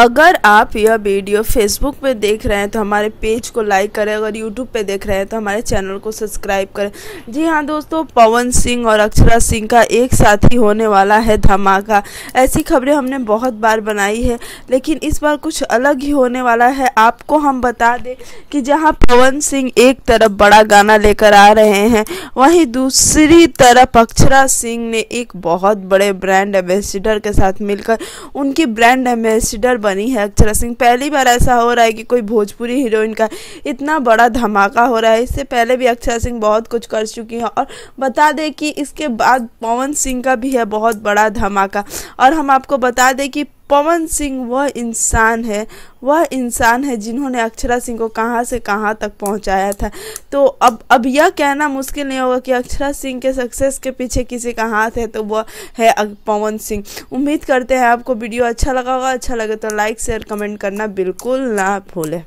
अगर आप यह वीडियो फेसबुक पे देख रहे हैं तो हमारे पेज को लाइक करें। अगर यूट्यूब पे देख रहे हैं तो हमारे चैनल को सब्सक्राइब करें। जी हाँ दोस्तों, पवन सिंह और अक्षरा सिंह का एक साथ ही होने वाला है धमाका। ऐसी खबरें हमने बहुत बार बनाई है, लेकिन इस बार कुछ अलग ही होने वाला है। आपको हम बता दें कि जहाँ पवन सिंह एक तरफ़ बड़ा गाना लेकर आ रहे हैं, वहीं दूसरी तरफ़ अक्षरा सिंह ने एक बहुत बड़े ब्रांड एम्बेसडर के साथ मिलकर उनकी ब्रांड एम्बेसडर बनी है अक्षरा सिंह। पहली बार ऐसा हो रहा है कि कोई भोजपुरी हीरोइन का इतना बड़ा धमाका हो रहा है। इससे पहले भी अक्षरा सिंह बहुत कुछ कर चुकी हैं और बता दें कि इसके बाद पवन सिंह का भी है बहुत बड़ा धमाका। और हम आपको बता दें कि पवन सिंह वह इंसान है, वह इंसान है जिन्होंने अक्षरा सिंह को कहाँ से कहाँ तक पहुँचाया था। तो अब अब यह कहना मुश्किल नहीं होगा कि अक्षरा सिंह के सक्सेस के पीछे किसी का हाथ है तो वह है पवन सिंह। उम्मीद करते हैं आपको वीडियो अच्छा लगा होगा अच्छा लगे तो लाइक शेयर कमेंट करना बिल्कुल ना भूलें।